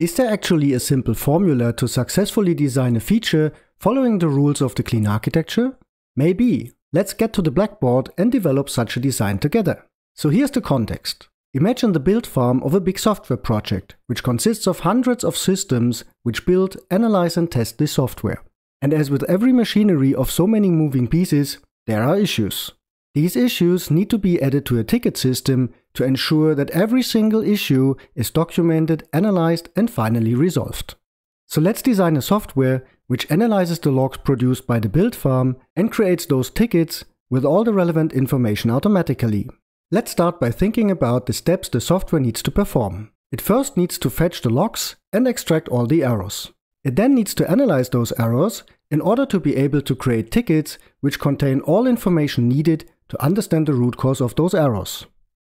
Is there actually a simple formula to successfully design a feature following the rules of the clean architecture? Maybe. Let's get to the blackboard and develop such a design together. So here's the context. Imagine the build farm of a big software project, which consists of hundreds of systems which build, analyze and test this software. And as with every machinery of so many moving pieces, there are issues. These issues need to be added to a ticket system to ensure that every single issue is documented, analyzed and finally resolved. So let's design a software which analyzes the logs produced by the build farm and creates those tickets with all the relevant information automatically. Let's start by thinking about the steps the software needs to perform. It first needs to fetch the logs and extract all the errors. It then needs to analyze those errors in order to be able to create tickets which contain all information needed to understand the root cause of those errors.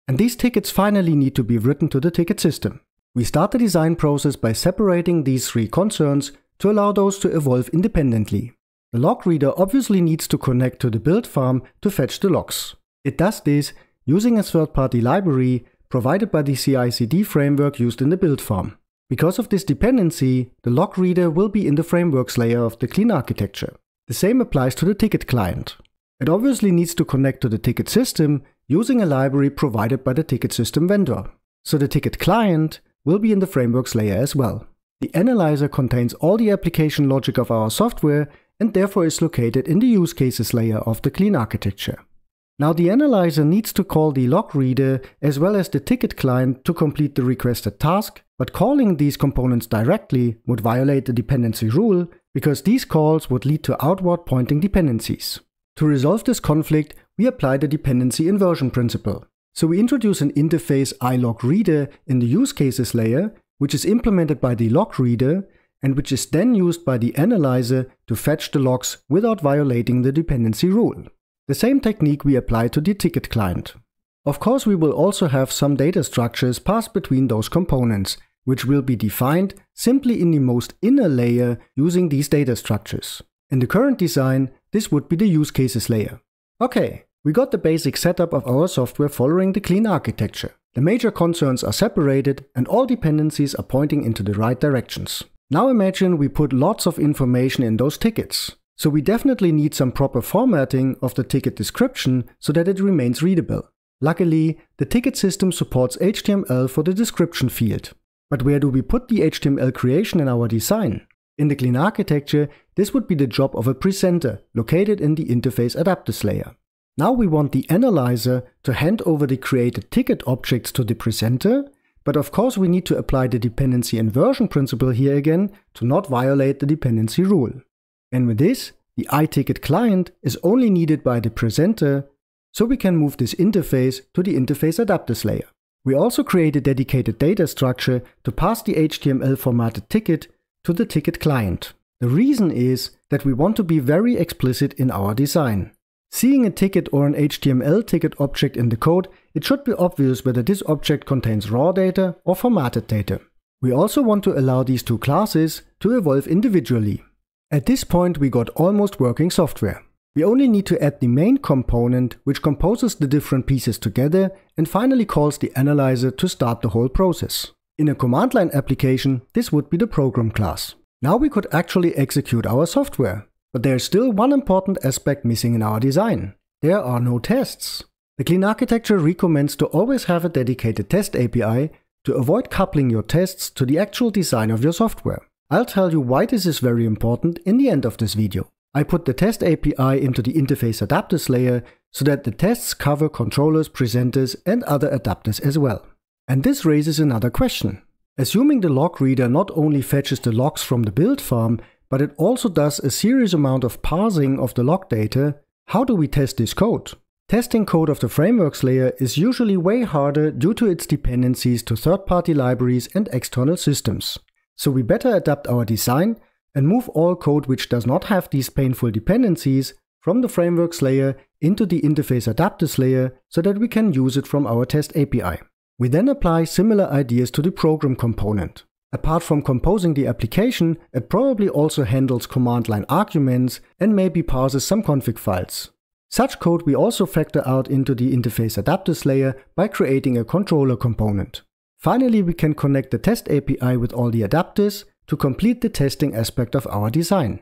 And these tickets finally need to be written to the ticket system. We start the design process by separating these three concerns to allow those to evolve independently. The log reader obviously needs to connect to the build farm to fetch the logs. It does this using a third-party library provided by the CI/CD framework used in the build farm. Because of this dependency, the log reader will be in the frameworks layer of the clean architecture. The same applies to the ticket client. It obviously needs to connect to the ticket system using a library provided by the ticket system vendor. So the ticket client will be in the frameworks layer as well. The analyzer contains all the application logic of our software and therefore is located in the use cases layer of the clean architecture. Now the analyzer needs to call the log reader as well as the ticket client to complete the requested task, but calling these components directly would violate the dependency rule because these calls would lead to outward pointing dependencies. To resolve this conflict, we apply the dependency inversion principle. So we introduce an interface iLogReader in the use cases layer, which is implemented by the log reader and which is then used by the analyzer to fetch the logs without violating the dependency rule. The same technique we apply to the ticket client. Of course, we will also have some data structures passed between those components, which will be defined simply in the most inner layer using these data structures. In the current design, this would be the use cases layer. Okay, we got the basic setup of our software following the clean architecture. The major concerns are separated and all dependencies are pointing into the right directions. Now imagine we put lots of information in those tickets. So we definitely need some proper formatting of the ticket description so that it remains readable. Luckily, the ticket system supports HTML for the description field. But where do we put the HTML creation in our design? In the clean architecture, this would be the job of a presenter located in the interface adapters layer. Now we want the analyzer to hand over the created ticket objects to the presenter, but of course we need to apply the dependency inversion principle here again to not violate the dependency rule. And with this, the iTicket client is only needed by the presenter, so we can move this interface to the interface adapters layer. We also create a dedicated data structure to pass the HTML formatted ticket to the ticket client. The reason is that we want to be very explicit in our design. Seeing a ticket or an HTML ticket object in the code, it should be obvious whether this object contains raw data or formatted data. We also want to allow these two classes to evolve individually. At this point we got almost working software. We only need to add the main component which composes the different pieces together and finally calls the analyzer to start the whole process. In a command line application, this would be the program class. Now we could actually execute our software. But there is still one important aspect missing in our design. There are no tests. The clean architecture recommends to always have a dedicated test API to avoid coupling your tests to the actual design of your software. I'll tell you why this is very important in the end of this video. I put the test API into the interface adapters layer so that the tests cover controllers, presenters and other adapters as well. And this raises another question. Assuming the log reader not only fetches the logs from the build farm, but it also does a serious amount of parsing of the log data, how do we test this code? Testing code of the frameworks layer is usually way harder due to its dependencies to third-party libraries and external systems. So we better adapt our design and move all code which does not have these painful dependencies from the frameworks layer into the interface adapters layer so that we can use it from our test API. We then apply similar ideas to the program component. Apart from composing the application, it probably also handles command line arguments and maybe parses some config files. Such code we also factor out into the interface adapters layer by creating a controller component. Finally, we can connect the test API with all the adapters to complete the testing aspect of our design.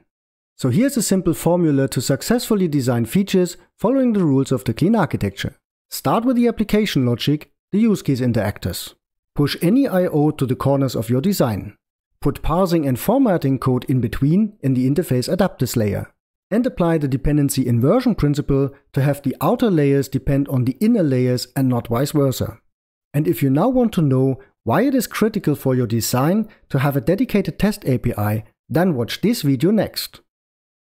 So here's a simple formula to successfully design features following the rules of the clean architecture. Start with the application logic, the use case interactors. Push any I.O. to the corners of your design. Put parsing and formatting code in between in the interface adapters layer. And apply the dependency inversion principle to have the outer layers depend on the inner layers and not vice versa. And if you now want to know why it is critical for your design to have a dedicated test API, then watch this video next.